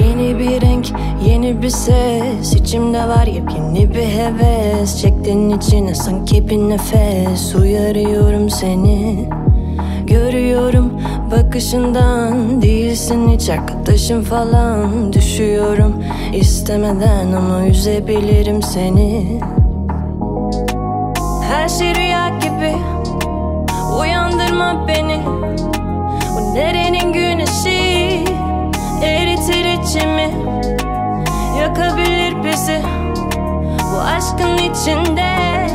Yeni bir renk, yeni bir ses. İçimde var yepyeni bir heves. Çektin içine sanki bir nefes. Uyarıyorum seni. Görüyorum bakışından Değilsin. Hiç arkadaşım falan. Düşüyorum istemeden ama üzebilirim seni. Her şey rüya gibi. Uyandırma beni. Bu nerenin güneşi aşkın içinde.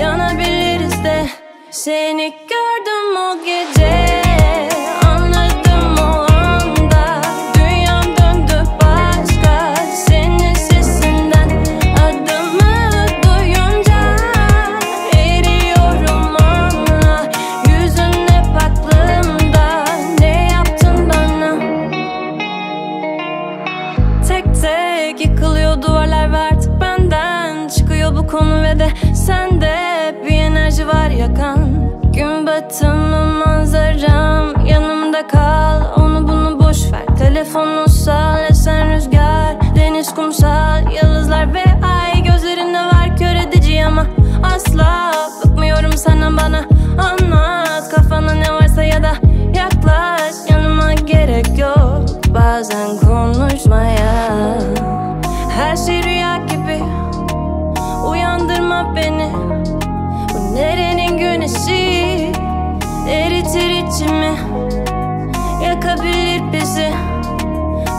Yanabiliriz de. Seni gördüm o gece Konu ve de sende bir enerji var yakan. Gün batımı manzaram yanımda kal. Onu bunu boş ver telefonu sal Esen rüzgar deniz kumsal Yıldızlar ve ay. Gözlerinde var kör edici ama Asla bıkmıyorum sana. Bana anlat Kafana ne varsa ya da yaklaş. Yanıma gerek yok Bazen konuşmaya. Her şey rüya beni. Bu nerenin güneşi? Eritir içimi. Yakabilir bizi.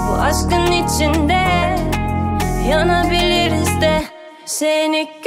Bu aşkın içinde Yanabiliriz de. Seni